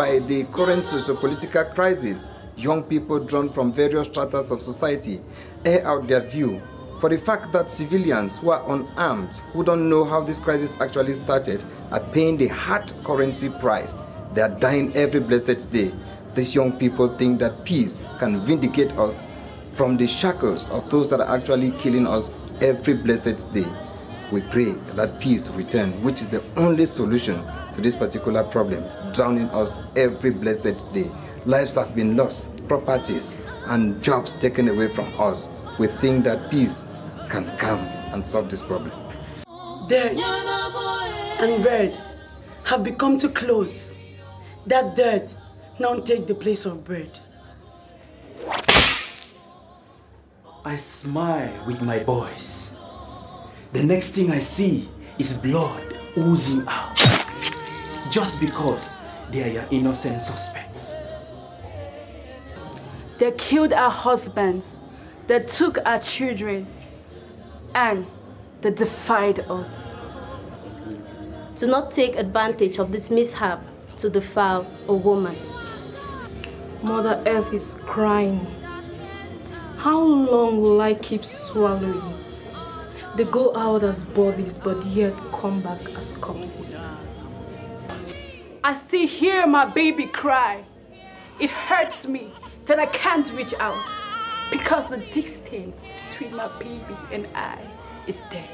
by the current socio-political crisis, young people drawn from various strata of society air out their view for the fact that civilians who are unarmed, who don't know how this crisis actually started, are paying the hard currency price. They are dying every blessed day. These young people think that peace can vindicate us from the shackles of those that are actually killing us every blessed day. We pray that peace return, which is the only solution to this particular problem, drowning us every blessed day. Lives have been lost, properties and jobs taken away from us. We think that peace can come and solve this problem. Dirt and bread have become too close. That dirt now take the place of bread. I smile with my boys. The next thing I see is blood oozing out. Just because they are your innocent suspects. They killed our husbands. They took our children. And they defied us. Do not take advantage of this mishap to defile a woman. Mother Earth is crying. How long will I keep swallowing? They go out as bodies but yet come back as corpses. I still hear my baby cry. It hurts me that I can't reach out because the distance between my baby and I is dead.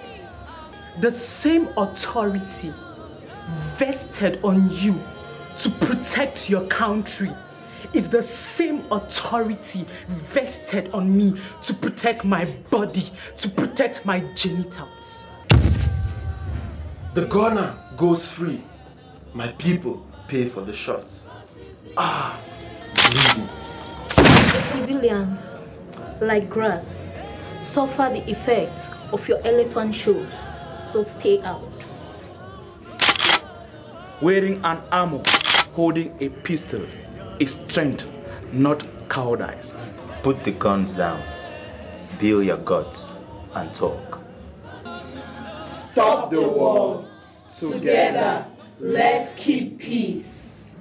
The same authority vested on you to protect your country is the same authority vested on me to protect my body, to protect my genitals. The gunner goes free. My people pay for the shots. Ah, bleeding. Civilians, like grass, suffer the effect of your elephant shoes, so stay out. Wearing an armor, holding a pistol is strength, not cowardice. Put the guns down, build your guts, and talk. Stop the war. Together, let's keep peace.